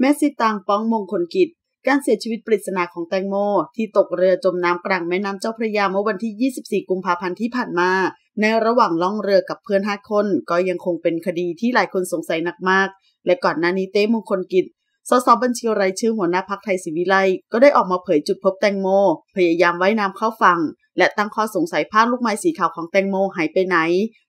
แม่สิตางป้องมงคลกิจ การเสียชีวิตปริศนาของแตงโม ที่ตกเรือจมน้ำกลางแม่น้ำเจ้าพระยาเมื่อวันที่ 24 กุมภาพันธ์ที่ผ่านมา ในระหว่างล่องเรือกับเพื่อนห้าคน ก็ยังคงเป็นคดีที่หลายคนสงสัยหนักมาก และก่อนหน้านี้เต้มงคลกิจสสบัญชีรายชื่อหัวหน้าพักไทยศิวิไลก็ได้ออกมาเผยจุดพบแตงโม พยายามว่ายน้ำเข้าฝั่ง และตั้งข้อสงสัยผ้าลูกไม้สีขาวของแตงโมหายไปไหน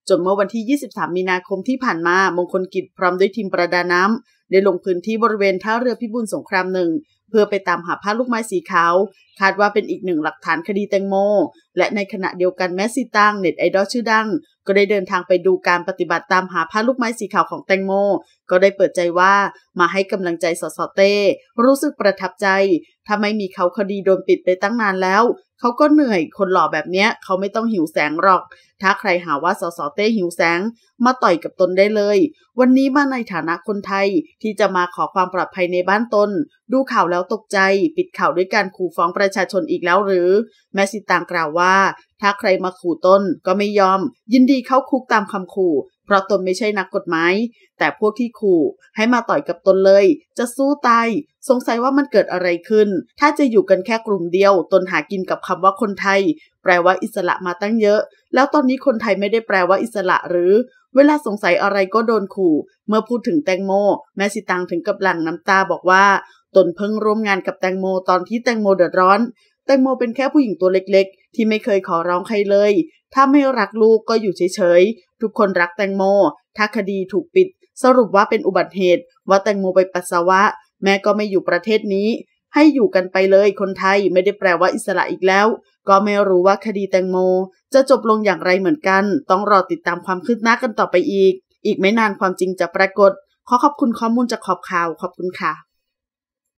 จนเมื่อวันที่ 23 มีนาคมที่ผ่านมามงคลกิจพร้อมด้วยทีมประดาน้ำ ได้ลงพื้นที่บริเวณท่าเรือพิบูลสงครามหนึ่งเพื่อไปตามหาผ้าลูกไม้สีขาว คาดว่าเป็นอีกหนึ่งหลักฐานคดีแตงโม และในขณะเดียวกันแมสซิตังเน็ตไอดอลชื่อดัง ก็ได้เดินทางไปดูการปฏิบัติตามหาผ้าลูกไม้สีขาวของแตงโม ก็ได้เปิดใจว่ามาให้กำลังใจสสเต้ รู้สึกประทับใจ ถ้าไม่มีเขาคดีโดนปิดไปตั้งนานแล้ว เขาก็เหนื่อยคนหล่อแบบเนี้ย เขาไม่ต้องหิวแสงหรอก ถ้าใครหาว่าสสเต้หิวแสง มาต่อยกับตนได้เลย วันนี้มาในฐานะคนไทยที่จะมาขอความปลอดภัยในบ้านตน ดูข่าวแล้วตกใจ ปิดข่าวด้วยการขู่ฟ้องประชาชนอีกแล้วหรือ แม่สิตางกล่าวว่าถ้าใครมาขู่ตนก็ไม่ยอม ยินดีเข้าคุกตามคำขู่ เพราะตนไม่ใช่นักกฎหมาย แต่พวกที่ขู่ให้มาต่อยกับตนเลย จะสู้ตาย สงสัยว่ามันเกิดอะไรขึ้น ถ้าจะอยู่กันแค่กลุ่มเดียว ตนหากินกับคำว่าคนไทย แปลว่าอิสระมาตั้งเยอะ แล้วตอนนี้คนไทยไม่ได้แปลว่าอิสระหรือ เวลาสงสัยอะไรก็โดนขู่ เมื่อพูดถึงแตงโม แม่สิตังถึงกับหลั่งน้ำตาบอกว่าตนเพิ่งร่วมงานกับแตงโมตอนที่แตงโมเดือดร้อน แตงโมเป็นแค่ผู้หญิงตัวเล็ก ที่ไม่เคยขอร้องใครเลย ถ้าไม่รักลูกก็อยู่เฉยๆ ทุกคนรักแตงโม ถ้าคดีถูกปิด สรุปว่าเป็นอุบัติเหตุ ว่าแตงโมไปปัสสาวะ แม่ก็ไม่อยู่ประเทศนี้ ให้อยู่กันไปเลยคนไทยไม่ได้แปลว่าอิสระอีกแล้ว ก็ไม่รู้ว่าคดีแตงโม จะจบลงอย่างไรเหมือนกัน ต้องรอติดตามความคืบหน้ากันต่อไปอีก อีกไม่นานความจริงจะปรากฏ ขอขอบคุณข้อมูลจากขอบข่าวขอบคุณค่ะ